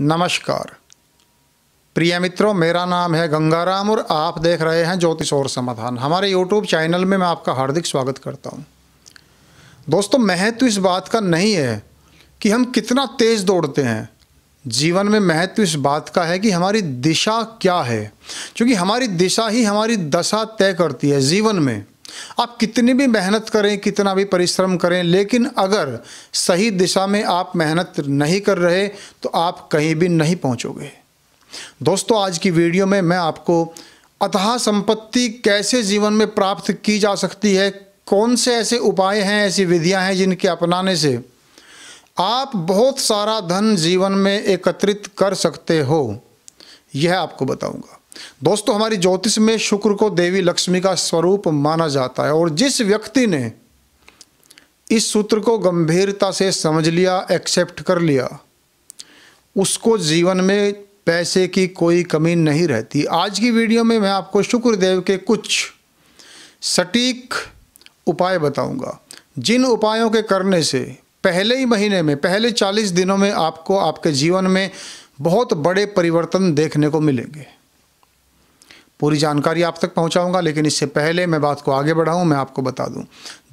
नमस्कार। प्रिय मित्रों, मेरा नाम है गंगाराम और आप देख रहे हैं ज्योतिष और समाधान। हमारे यूट्यूब चैनल में मैं आपका हार्दिक स्वागत करता हूँ। दोस्तों, महत्व इस बात का नहीं है कि हम कितना तेज़ दौड़ते हैं। जीवन में महत्व इस बात का है कि हमारी दिशा क्या है, क्योंकि हमारी दिशा ही हमारी दशा तय करती है जीवन में। आप कितनी भी मेहनत करें, कितना भी परिश्रम करें, लेकिन अगर सही दिशा में आप मेहनत नहीं कर रहे तो आप कहीं भी नहीं पहुंचोगे। दोस्तों, आज की वीडियो में मैं आपको अतः संपत्ति कैसे जीवन में प्राप्त की जा सकती है, कौन से ऐसे उपाय हैं, ऐसी विधियाँ हैं जिनके अपनाने से आप बहुत सारा धन जीवन में एकत्रित कर सकते हो, यह आपको बताऊँगा। दोस्तों, हमारी ज्योतिष में शुक्र को देवी लक्ष्मी का स्वरूप माना जाता है, और जिस व्यक्ति ने इस सूत्र को गंभीरता से समझ लिया एक्सेप्ट कर लिया, उसको जीवन में पैसे की कोई कमी नहीं रहती। आज की वीडियो में मैं आपको शुक्र देव के कुछ सटीक उपाय बताऊँगा। जिन उपायों के करने से पहले ही महीने में, पहले 40 दिनों में आपको आपके जीवन में बहुत बड़े परिवर्तन देखने को मिलेंगे। पूरी जानकारी आप तक पहुंचाऊँगा, लेकिन इससे पहले मैं बात को आगे बढ़ाऊं, मैं आपको बता दूँ।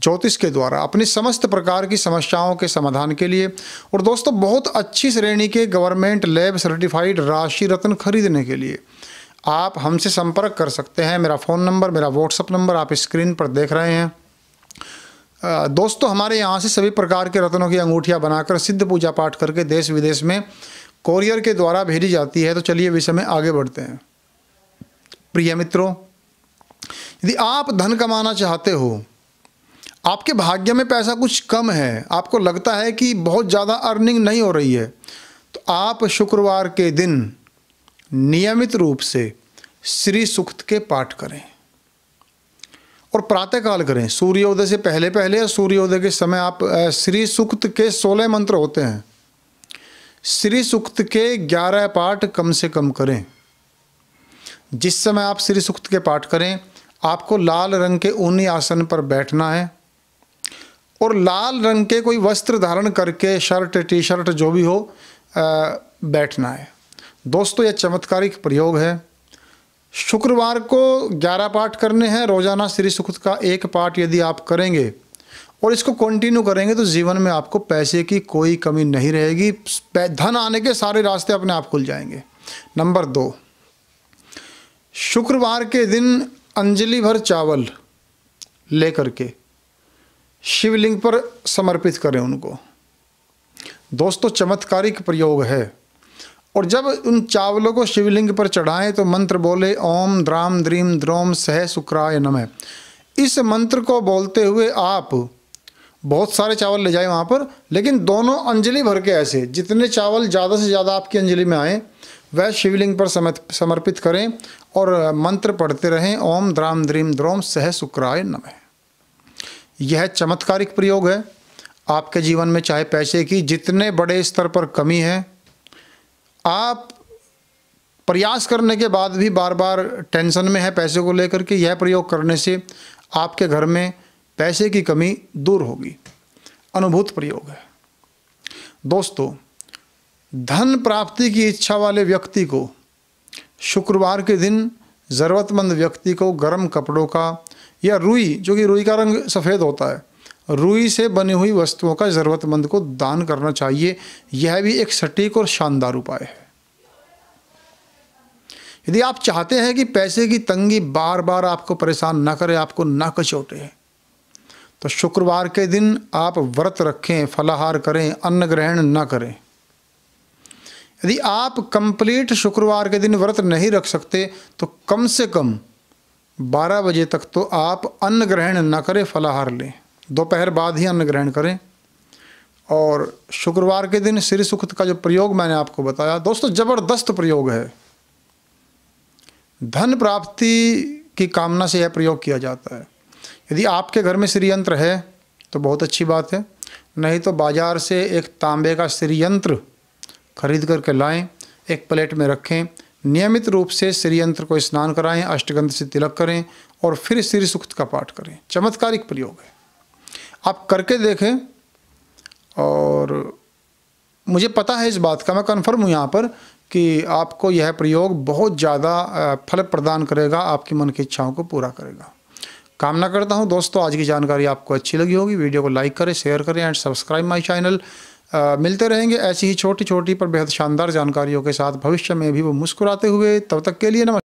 ज्योतिष के द्वारा अपनी समस्त प्रकार की समस्याओं के समाधान के लिए और दोस्तों, बहुत अच्छी श्रेणी के गवर्नमेंट लैब सर्टिफाइड राशि रत्न खरीदने के लिए आप हमसे संपर्क कर सकते हैं। मेरा फ़ोन नंबर, मेरा व्हाट्सअप नंबर आप स्क्रीन पर देख रहे हैं। दोस्तों, हमारे यहाँ से सभी प्रकार के रत्नों की अंगूठियाँ बनाकर सिद्ध पूजा पाठ करके देश विदेश में कोरियर के द्वारा भेजी जाती है। तो चलिए, विषय में आगे बढ़ते हैं। प्रिय मित्रों, यदि आप धन कमाना चाहते हो, आपके भाग्य में पैसा कुछ कम है, आपको लगता है कि बहुत ज़्यादा अर्निंग नहीं हो रही है तो आप शुक्रवार के दिन नियमित रूप से श्री सुक्त के पाठ करें। और प्रातःकाल करें। सूर्योदय से पहले पहले या सूर्योदय के समय आप श्री सुक्त के सोलह मंत्र होते हैं। श्री सुक्त के ग्यारह पाठ कम से कम करें। जिस समय आप श्री सुक्त के पाठ करें, आपको लाल रंग के ऊनी आसन पर बैठना है। और लाल रंग के कोई वस्त्र धारण करके शर्ट टी शर्ट जो भी हो बैठना है। दोस्तों, यह चमत्कारिक प्रयोग है। शुक्रवार को ग्यारह पाठ करने हैं। रोज़ाना श्री सुक्त का एक पाठ यदि आप करेंगे और इसको कंटिन्यू करेंगे तो जीवन में आपको पैसे की कोई कमी नहीं रहेगी। धन आने के सारे रास्ते अपने आप खुल जाएँगे। नंबर दो शुक्रवार के दिन अंजलि भर चावल लेकर के शिवलिंग पर समर्पित करें उनको। दोस्तों, चमत्कारिक प्रयोग है। और जब उन चावलों को शिवलिंग पर चढ़ाएँ तो मंत्र बोले, ओम द्राम द्रीम द्रोम सह शुक्राय नमः। इस मंत्र को बोलते हुए आप बहुत सारे चावल ले जाए वहाँ पर, लेकिन दोनों अंजलि भर के ऐसे। जितने चावल ज़्यादा से ज़्यादा आपकी अंजलि में आए, वह शिवलिंग पर समर्पित करें। और मंत्र पढ़ते रहें, ओम द्राम द्रीम द्रोम सह शुक्राय नमः। यह चमत्कारिक प्रयोग है। आपके जीवन में चाहे पैसे की जितने बड़े स्तर पर कमी है, आप प्रयास करने के बाद भी बार बार टेंशन में है पैसे को लेकर के, यह प्रयोग करने से आपके घर में पैसे की कमी दूर होगी। अनुभूत प्रयोग है। दोस्तों, धन प्राप्ति की इच्छा वाले व्यक्ति को शुक्रवार के दिन ज़रूरतमंद व्यक्ति को गर्म कपड़ों का या रुई, जो कि रुई का रंग सफ़ेद होता है, रुई से बनी हुई वस्तुओं का ज़रूरतमंद को दान करना चाहिए। यह भी एक सटीक और शानदार उपाय है। यदि आप चाहते हैं कि पैसे की तंगी बार बार आपको परेशान ना करे, आपको ना कचोटे तो शुक्रवार के दिन आप व्रत रखें, फलाहार करें, अन्न ग्रहण न करें। यदि आप कंप्लीट शुक्रवार के दिन व्रत नहीं रख सकते तो कम से कम 12 बजे तक तो आप अन्न ग्रहण न करें, फलाहार लें। दोपहर बाद ही अन्न ग्रहण करें। और शुक्रवार के दिन श्री सुखत का जो प्रयोग मैंने आपको बताया, दोस्तों, ज़बरदस्त प्रयोग है। धन प्राप्ति की कामना से यह प्रयोग किया जाता है। यदि आपके घर में श्री यंत्र है तो बहुत अच्छी बात है। नहीं तो बाज़ार से एक तांबे का श्री यंत्र खरीद करके लाएँ, एक प्लेट में रखें, नियमित रूप से श्री यंत्र को स्नान कराएँ, अष्टगंध से तिलक करें और फिर श्री सुक्त का पाठ करें। चमत्कारिक प्रयोग है। आप करके देखें और मुझे पता है इस बात का, मैं कन्फर्म हूँ यहाँ पर कि आपको यह प्रयोग बहुत ज़्यादा फल प्रदान करेगा, आपकी मन की इच्छाओं को पूरा करेगा। कामना करता हूँ, दोस्तों, आज की जानकारी आपको अच्छी लगी होगी। वीडियो को लाइक करें शेयर करें एंड सब्सक्राइब माई चैनल मिलते रहेंगे ऐसी ही छोटी छोटी पर बेहद शानदार जानकारियों के साथ। भविष्य में भी वो मुस्कुराते हुए। तब तक के लिए नमस्कार।